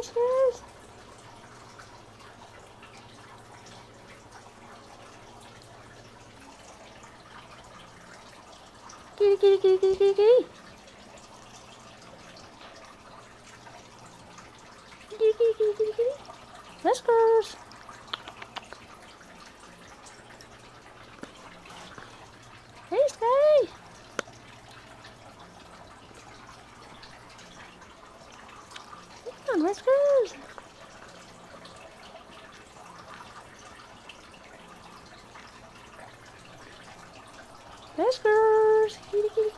Whiskers. Kitty, kitty, kitty, kitty, kitty, kitty. Kitty, kitty, kitty, kitty, kitty. Whiskers. Come on, Whiskers. Whiskers. Kitty, kitty.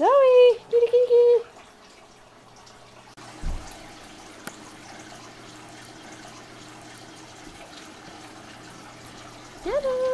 Zoe. Kitty, kitty, kitty. Ta-da.